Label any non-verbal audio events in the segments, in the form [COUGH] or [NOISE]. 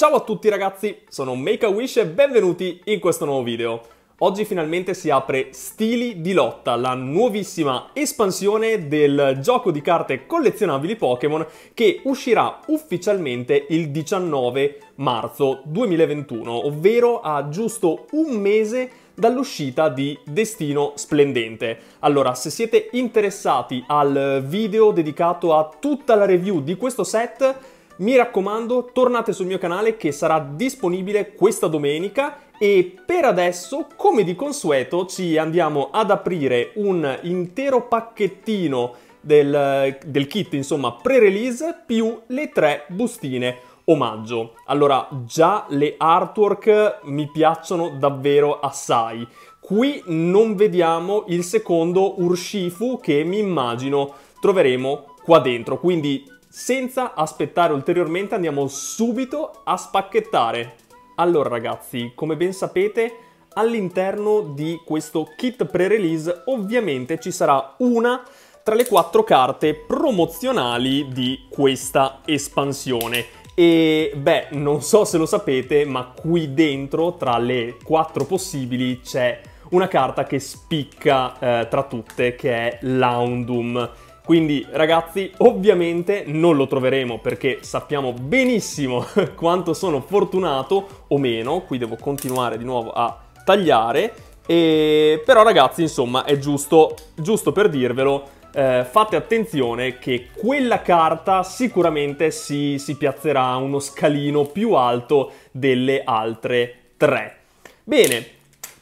Ciao a tutti ragazzi, sono Make-A-Wish e benvenuti in questo nuovo video. Oggi finalmente si apre Stili di lotta, la nuovissima espansione del gioco di carte collezionabili Pokémon che uscirà ufficialmente il 19 marzo 2021, ovvero a giusto un mese dall'uscita di Destino Splendente. Allora, se siete interessati al video dedicato a tutta la review di questo set, mi raccomando, tornate sul mio canale che sarà disponibile questa domenica e per adesso, come di consueto, ci andiamo ad aprire un intero pacchettino del, del kit, insomma, pre-release più le tre bustine omaggio. Allora, già le artwork mi piacciono davvero assai. Qui non vediamo il secondo Urshifu che mi immagino troveremo qua dentro, quindi senza aspettare ulteriormente andiamo subito a spacchettare. Allora ragazzi, come ben sapete, all'interno di questo kit pre-release ovviamente ci sarà una tra le quattro carte promozionali di questa espansione. E beh, non so se lo sapete, ma qui dentro, tra le quattro possibili, c'è una carta che spicca eh, tra tutte, che è Laundum. Quindi ragazzi ovviamente non lo troveremo perché sappiamo benissimo [LAUGHS] quanto sono fortunato o meno, qui devo continuare di nuovo a tagliare, e... però ragazzi insomma è giusto, giusto per dirvelo, eh, fate attenzione che quella carta sicuramente si, si piazzerà uno scalino più alto delle altre tre. Bene,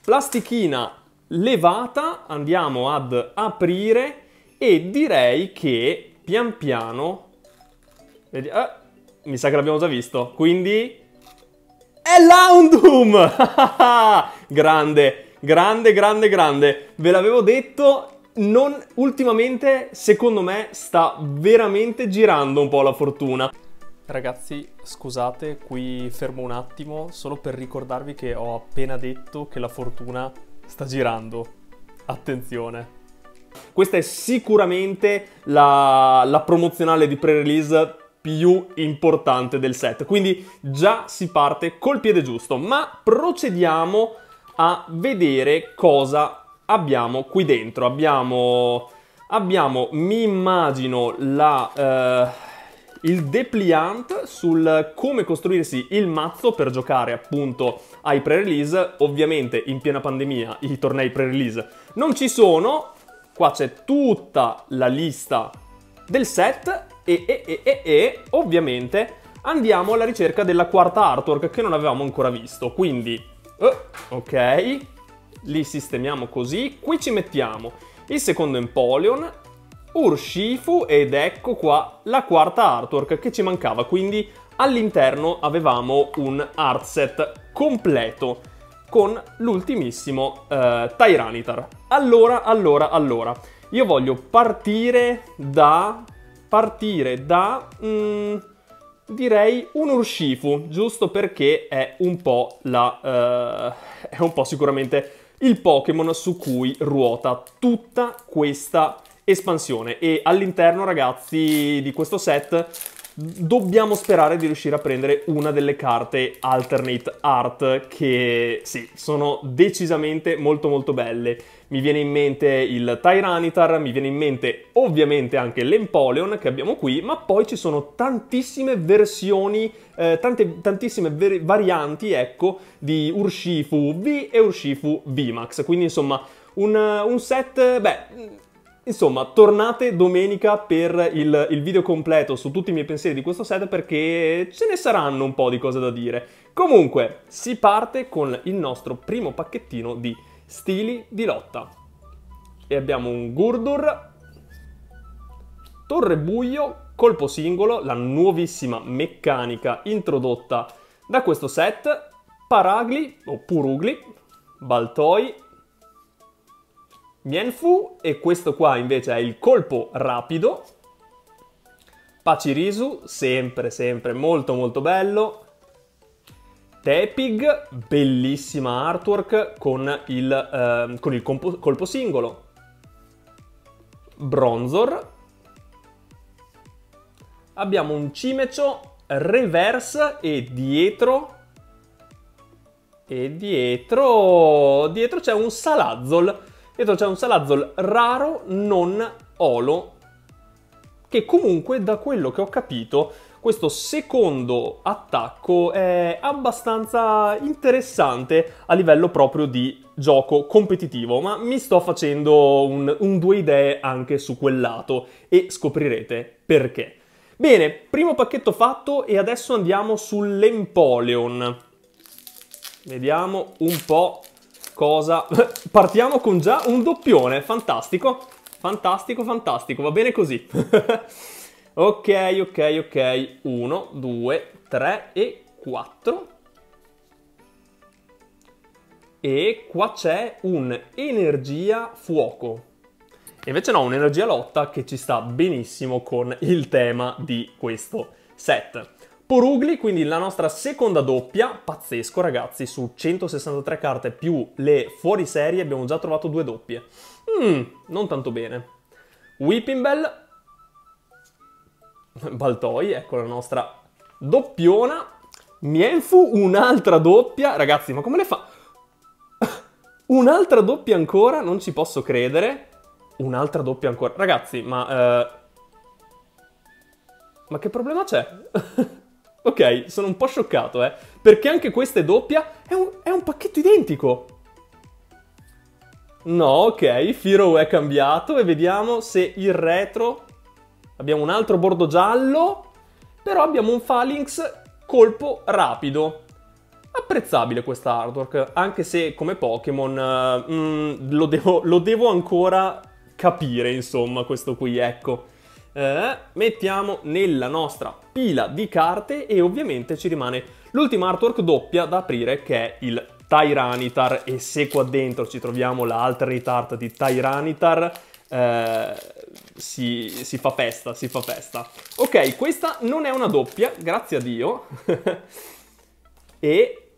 plastichina levata, andiamo ad aprire e direi che pian piano... Eh, mi sa che l'abbiamo già visto, quindi... È Laundum! [LAUGHS] grande, grande, grande, grande. Ve l'avevo detto, non ultimamente, secondo me, sta veramente girando un po' la fortuna. Ragazzi, scusate, qui fermo un attimo, solo per ricordarvi che ho appena detto che la fortuna sta girando. Attenzione. Questa è sicuramente la, la promozionale di pre-release più importante del set, quindi già si parte col piede giusto, ma procediamo a vedere cosa abbiamo qui dentro. Abbiamo, abbiamo mi immagino, la, eh, il depliant sul come costruirsi il mazzo per giocare appunto ai pre-release. Ovviamente in piena pandemia i tornei pre-release non ci sono, Qua c'è tutta la lista del set e, e, e, e, e ovviamente andiamo alla ricerca della quarta artwork che non avevamo ancora visto. Quindi, uh, ok, li sistemiamo così. Qui ci mettiamo il secondo Empoleon, Urshifu ed ecco qua la quarta artwork che ci mancava. Quindi all'interno avevamo un art set completo con l'ultimissimo uh, Tyranitar. Allora, allora, allora, io voglio partire da... partire da... Mm, direi un Urshifu, giusto perché è un po' la... Uh, è un po' sicuramente il Pokémon su cui ruota tutta questa espansione e all'interno ragazzi di questo set dobbiamo sperare di riuscire a prendere una delle carte alternate art che sì, sono decisamente molto molto belle. Mi viene in mente il Tyranitar, mi viene in mente ovviamente anche l'Empoleon che abbiamo qui, ma poi ci sono tantissime versioni, eh, tante, tantissime varianti, ecco, di V e Urshifu VMAX. Quindi insomma un, un set, beh Insomma, tornate domenica per il, il, video completo su tutti i miei pensieri di questo set perché ce ne saranno un po' di cose da dire. Comunque, si parte con il nostro primo pacchettino di stili di lotta. E abbiamo un Gurdur, Torre Buio, colpo singolo, la nuovissima meccanica introdotta da questo set, Paragli o Purugli, Baltoi, Mienfu e questo qua invece è il colpo rapido. Pachirisu, sempre sempre molto molto bello. Tepig, bellissima artwork con il, eh, con il colpo singolo. Bronzor. Abbiamo un Cimecio reverse e dietro e dietro dietro c'è un salazzol dietro c'è un salazzol raro non olo che comunque da quello che ho capito questo secondo attacco è abbastanza interessante a livello proprio di gioco competitivo, ma mi sto facendo un, un due idee anche su quel lato e scoprirete perché. Bene, primo pacchetto fatto e adesso andiamo sull'Empoleon. Vediamo un po' cosa... [LAUGHS] Partiamo con già un doppione, fantastico, fantastico, fantastico, va bene così. [LAUGHS] ok, ok, ok, 1, 2, 3 e 4. E qua c'è un energia fuoco. Invece no, un'energia lotta che ci sta benissimo con il tema di questo set. Porugli, quindi la nostra seconda doppia, pazzesco ragazzi, su 163 carte più le fuori serie abbiamo già trovato due doppie. Mmm, non tanto bene. Whipping Bell, Baltoi, ecco la nostra doppiona. Mienfu, un'altra doppia. Ragazzi, ma come le fa? [LAUGHS] un'altra doppia ancora? Non ci posso credere. Un'altra doppia ancora. Ragazzi, ma... Uh... Ma che problema c'è? [LAUGHS] Ok, sono un po' scioccato, eh. Perché anche questa è doppia? È un, è un pacchetto identico. No, ok, Firo è cambiato e vediamo se il retro... Abbiamo un altro bordo giallo, però abbiamo un Phalanx colpo rapido. Apprezzabile questa artwork, anche se come Pokémon uh, lo, lo devo ancora capire, insomma, questo qui, ecco eh, mettiamo nella nostra pila di carte e ovviamente ci rimane l'ultima artwork doppia da aprire che è il Tyranitar e se qua dentro ci troviamo la alternate art di Tyranitar eh, si, si, fa festa, si fa festa. Ok, questa non è una doppia, grazie a Dio. [LAUGHS] e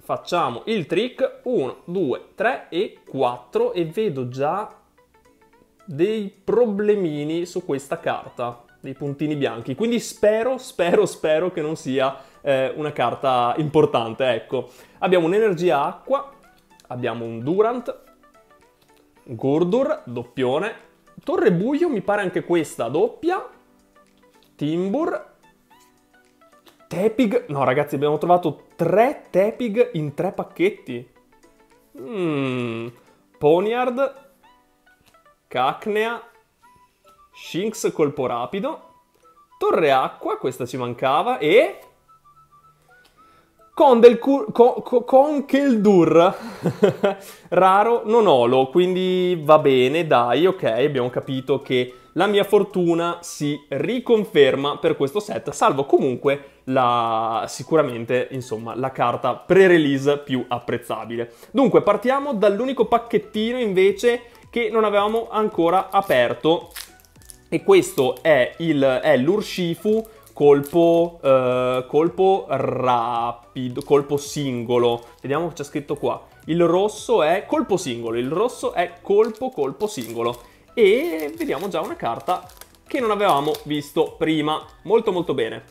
facciamo il trick 1, 2, 3 e 4 e vedo già dei problemini su questa carta, dei puntini bianchi. Quindi spero, spero, spero che non sia eh, una carta importante, ecco. Abbiamo un'energia acqua, abbiamo un Durant, Gurdur, doppione, Torre Buio, mi pare anche questa doppia, Timbur, Tepig, no ragazzi abbiamo trovato tre Tepig in tre pacchetti. Mm. Ponyard, Cacnea, Shinx colpo rapido, Torre Acqua, questa ci mancava, e... Condelkur, con, con, Conkeldur, [LAUGHS] raro non olo, quindi va bene, dai, ok, abbiamo capito che la mia fortuna si riconferma per questo set, salvo comunque la, sicuramente, insomma, la carta pre-release più apprezzabile. Dunque, partiamo dall'unico pacchettino invece che non avevamo ancora aperto e questo è, il, è l'Urshifu colpo, uh, colpo rapido, colpo singolo. Vediamo c'è scritto qua. Il rosso è colpo singolo, il rosso è colpo colpo singolo. E vediamo già una carta che non avevamo visto prima. Molto molto bene.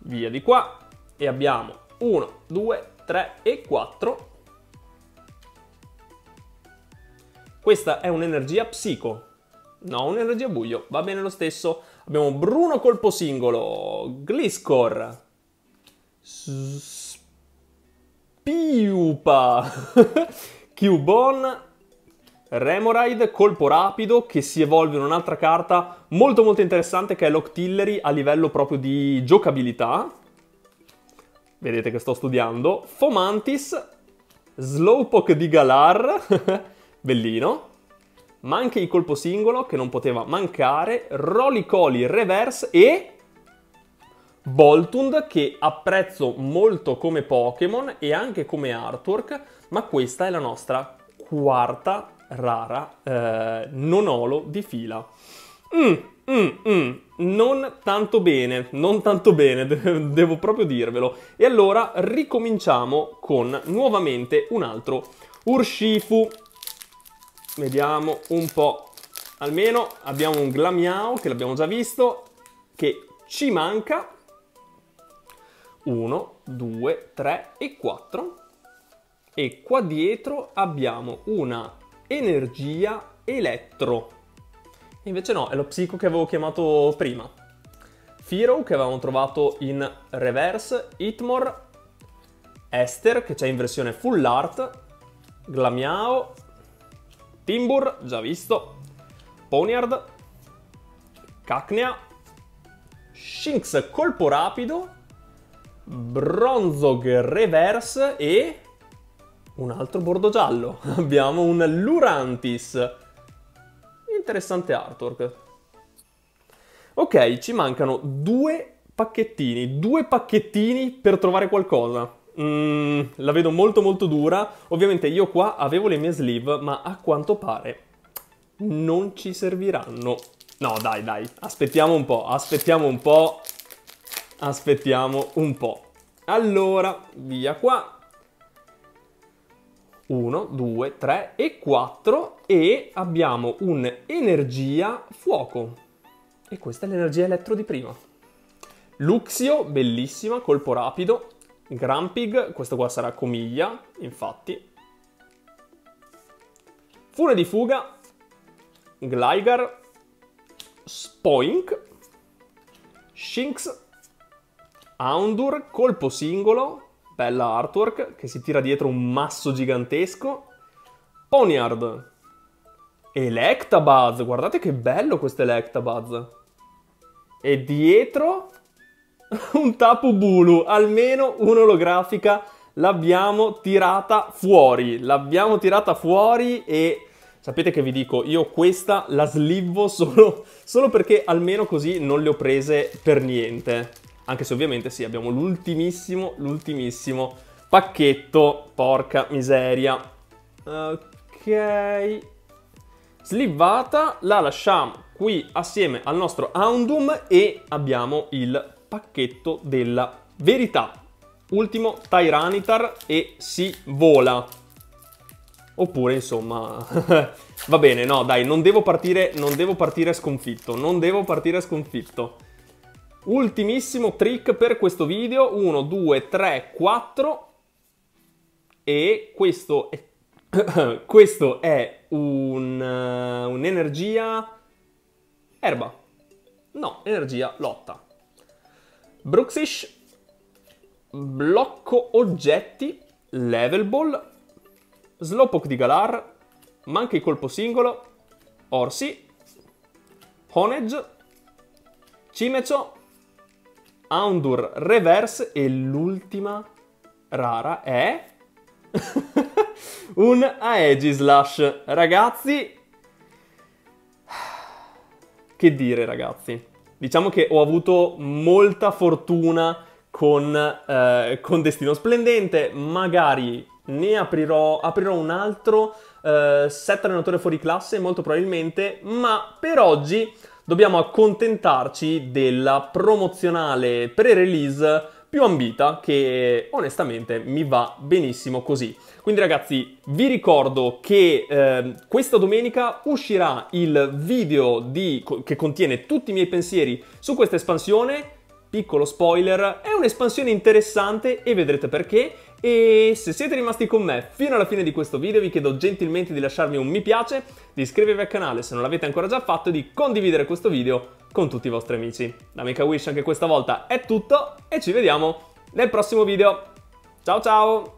Via di qua. E abbiamo 1, 2, 3 e 4 Questa è un'energia psico, no un'energia buio, va bene lo stesso. Abbiamo Bruno colpo singolo, Gliscor, Spiupa, [LAUGHS] Cubon, Remoride, colpo rapido che si evolve in un'altra carta molto molto interessante che è l'Octillery a livello proprio di giocabilità. Vedete che sto studiando. Fomantis, Slowpoke di Galar, [LAUGHS] bellino, ma anche il colpo singolo che non poteva mancare, Roly Reverse e Boltund che apprezzo molto come Pokémon e anche come artwork, ma questa è la nostra quarta rara eh, nonolo di fila. Mm, mm, mm, non tanto bene, non tanto bene, [LAUGHS] devo proprio dirvelo. E allora ricominciamo con nuovamente un altro Urshifu Vediamo un po'. Almeno abbiamo un Glamiao, che l'abbiamo già visto, che ci manca 1, 2, 3 e 4 e qua dietro abbiamo una energia elettro. Invece no, è lo psico che avevo chiamato prima. Firo che avevamo trovato in reverse, Hitmore, Esther che c'è in versione full art, Glamiao, Timbur, già visto, Ponyard, Cacnea, Shinx colpo rapido, Bronzog reverse e un altro bordo giallo. [LAUGHS] Abbiamo un Lurantis. Interessante artwork. Ok, ci mancano due pacchettini, due pacchettini per trovare qualcosa. Mm, la vedo molto molto dura. Ovviamente io qua avevo le mie sleeve, ma a quanto pare non ci serviranno. No, dai, dai, aspettiamo un po', aspettiamo un po', aspettiamo un po'. Allora, via qua. 1, 2, 3 e 4 e abbiamo un'energia fuoco. E questa è l'energia elettro di prima. Luxio, bellissima, colpo rapido. Grampig, questo qua sarà comiglia, infatti. Fune di fuga. Gligar. Spoink. Shinx. Houndour, colpo singolo bella artwork, che si tira dietro un masso gigantesco. Ponyard. Electabuzz, guardate che bello questo Electabuzz. E dietro [LAUGHS] un Tapu Bulu, almeno un'olografica l'abbiamo tirata fuori. L'abbiamo tirata fuori e sapete che vi dico, io questa la slivvo [LAUGHS] solo, solo perché almeno così non le ho prese per niente. Anche se ovviamente sì, abbiamo l'ultimissimo, l'ultimissimo pacchetto. Porca miseria. Ok. Slivata, la lasciamo qui assieme al nostro Houndoom e abbiamo il pacchetto della verità. Ultimo Tyranitar e si vola. Oppure, insomma, [LAUGHS] va bene, no, dai, non devo partire, non devo partire sconfitto, non devo partire sconfitto. Ultimissimo trick per questo video, 1, 2, 3, 4 e questo è, [COUGHS] questo è un, uh, un'energia erba, no, energia lotta. Bruxish, blocco oggetti, level ball, slowpoke di Galar, manca il colpo singolo, Orsi, Honedge, Cimecio, Houndour Reverse e l'ultima rara è [LAUGHS] un Aegislash. Ragazzi, [SIGHS] che dire ragazzi? Diciamo che ho avuto molta fortuna con, eh, con Destino Splendente, magari ne aprirò, aprirò un altro eh, set allenatore fuori classe molto probabilmente, ma per oggi dobbiamo accontentarci della promozionale pre-release più ambita che onestamente mi va benissimo così. Quindi ragazzi vi ricordo che eh, questa domenica uscirà il video di, che contiene tutti i miei pensieri su questa espansione. Piccolo spoiler, è un'espansione interessante e vedrete perché e se siete rimasti con me fino alla fine di questo video vi chiedo gentilmente di lasciarmi un mi piace, di iscrivervi al canale se non l'avete ancora già fatto e di condividere questo video con tutti i vostri amici. Da Make a Wish anche questa volta è tutto e ci vediamo nel prossimo video. Ciao ciao!